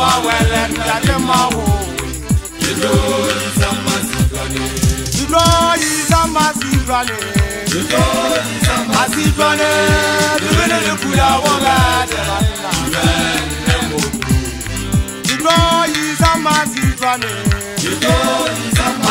wa wẹlẹ ntalẹ ma wo. Jido Isama Sidwane. Jido Isama Sidwane. Jido Isama Sidwane. Bibini ni kuda wo bẹ dẹrẹ nina. Bibẹ nẹ mo kú. Jido Isama Sidwane. Jido Isama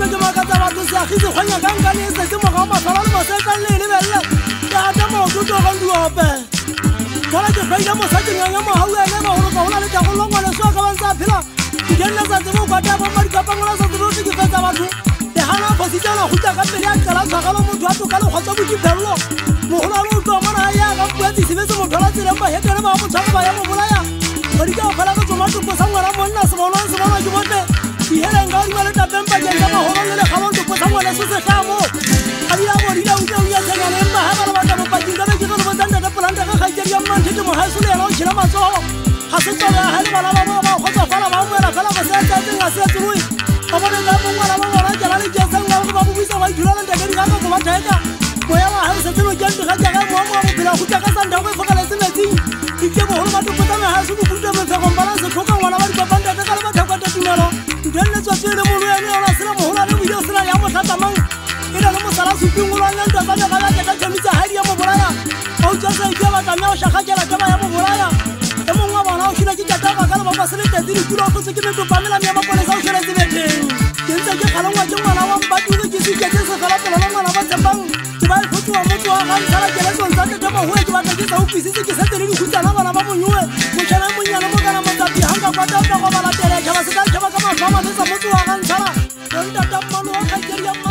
زه زما کته راته ساخي زه خوين كان كان يسد زما غما صلال ما سكن لي لي بلا يا دم وجود غن دو هبه كلا دي فايدا ما سكن يا ما هو انا ما هو قولا لك اقول لهم ولا سوى كمان سافلا كنا زاتمو قدا بمر كبان ولا زاتمو تيجي فتا باتو دهانا فسيجانا خدا كان بلا كلا سغلو مو دواتو كلا خدا بو كي بلو مهلا رو دو مانا يا غم بيتي سيفه مو دولا تيرما هي كلمه مو شاكا يا مو بلايا وريجا فلا تو ما تو بسام ورا مو الناس مولان سمانا جمعه lapeng pakeng ka magolong le lekgabong ke kotsa ngwana se setlamo ga di abodile utle o iatshenyaleng ba ha ba lebaka bopakeng ka bekego le botsantete polante ge kgaikedi ya mmanthe ke mohaesole ena o tšhela matsogo ga se tsolo ya ga le bana ba boa ba kgotsa fala ba boela fela go se etsetseng ga se etsegoe ba bone batlanya go šakgakela taba ya bobolaya e mongwe bona o šhile ke jataba ka lebaba se le tetsi ditulo o tlotse ke metopamela me ya mapolesa o šhele sebeteng ke ntse ke kgalengwa ke ngwana wa mpatuge ke sike ke segalapela le ngwana ba tshepang ke ba ekgotsiwa motho wa gantshala ke le seng sa tete mohoe ke batla ke sa opisitse ke setse le dihutsana ngwana ba monyoe mošhane monnyane mo kana motsapi ga nka kwata o ka go balatele tšhaba se ka tšhaba ka mafama se sa motho wa gantshala ontatammalo wa kgakeri ya